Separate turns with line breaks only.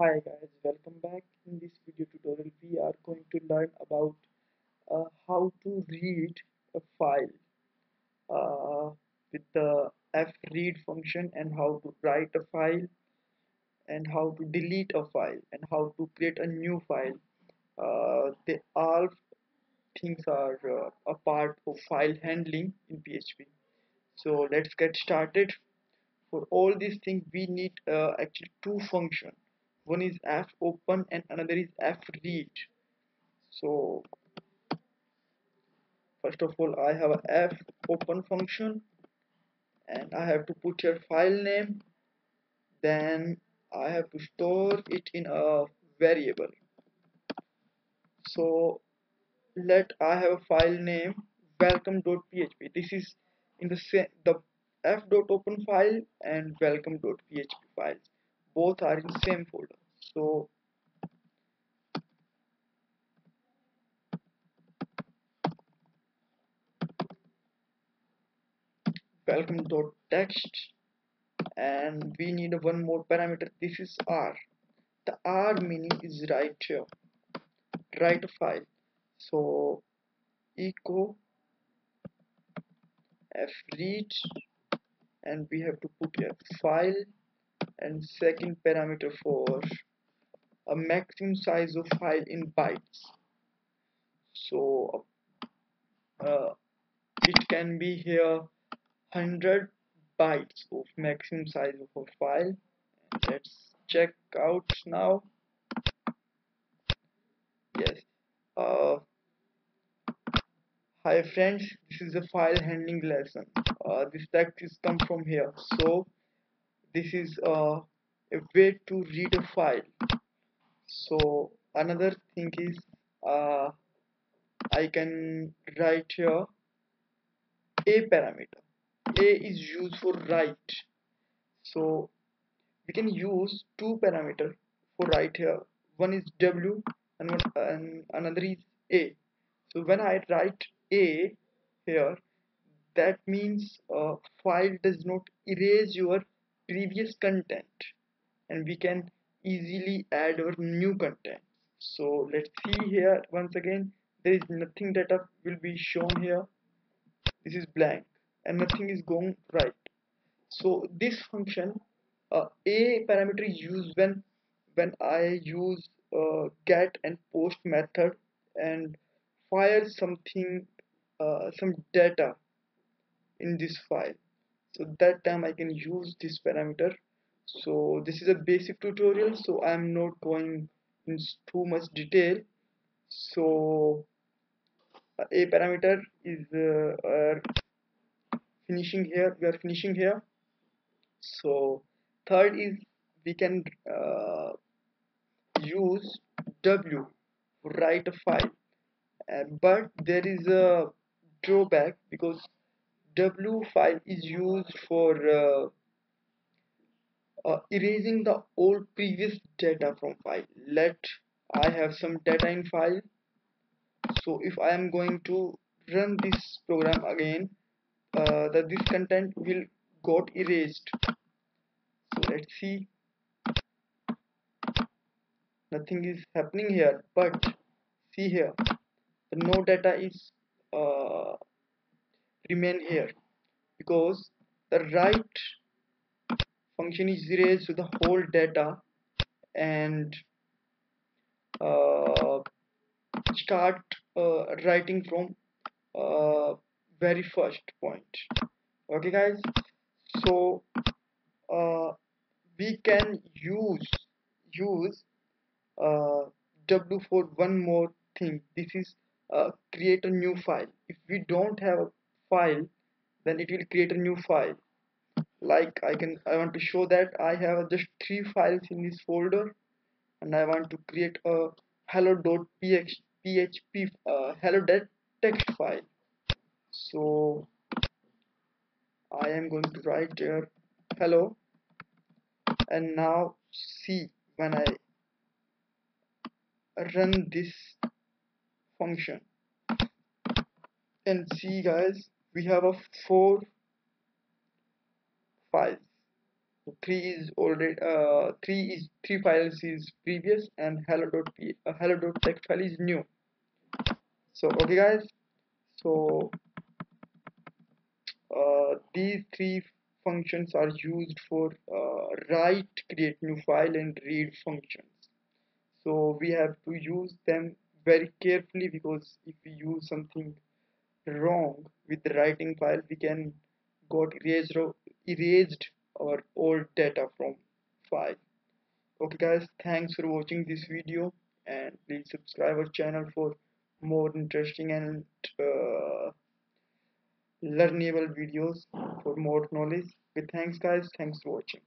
hi guys. Welcome back in this video tutorial. We are going to learn about uh, how to read a file uh, with the fread function and how to write a file and how to delete a file and how to create a new file. Uh, they all things are uh, a part of file handling in PHP so let's get started. For all these things we need uh, actually two functions one is f open and another is f read so first of all I have a f open function and I have to put your file name. Then I have to store it in a variable. So let I have a file name welcome.php this is in the same the f.open file and welcome.php files both are in same folder. So welcome.text and we need one more parameter. This is r. The r meaning is write here. Write a file. So echo f read and we have to put a file and second parameter for a maximum size of file in bytes. So uh, it can be here 100 bytes of maximum size of a file. Let's check out now. Yes uh, hi friends this is a file handling lesson. Uh, this text is come from here. So this is uh, a way to read a file. So another thing is uh, I can write here a parameter. A is used for write. So we can use two parameter for write here. One is w and, one, and another is a. So when I write a here that means uh, file does not erase your previous content and we can easily add our new content. So let's see here once again there is nothing data will be shown here. This is blank and nothing is going right. So this function uh, a parameter is used when when I use uh, get and post method and fire something uh, some data in this file so that time I can use this parameter. So this is a basic tutorial so I'm not going in too much detail. So a parameter is uh, finishing here we are finishing here. So third is we can uh, use w to write a file. Uh, but there is a drawback because w file is used for uh, uh, erasing the old previous data from file. Let I have some data in file. So if I am going to run this program again uh, that this content will got erased. So let's see. Nothing is happening here but see here. No data is uh, remain here because the write function is erased to the whole data and uh, start uh, writing from uh, very first point. Okay guys? So uh, we can use use uh, w for one more thing. This is uh, create a new file. If we don't have a file then it will create a new file. Like I can I want to show that I have just three files in this folder and I want to create a hello.php uh, hello text file. So I am going to write here hello and now see when I run this function. And see guys we have a four files so 3 is already uh, 3 is 3 files is previous and hello.p uh, hello.text file is new. So okay guys. So uh, these three functions are used for uh, write create new file and read functions. So we have to use them very carefully because if we use something wrong with the writing file we can got erased erased our old data from file. Okay guys thanks for watching this video and please subscribe our channel for more interesting and uh, learnable videos for more knowledge. Okay thanks guys. Thanks for watching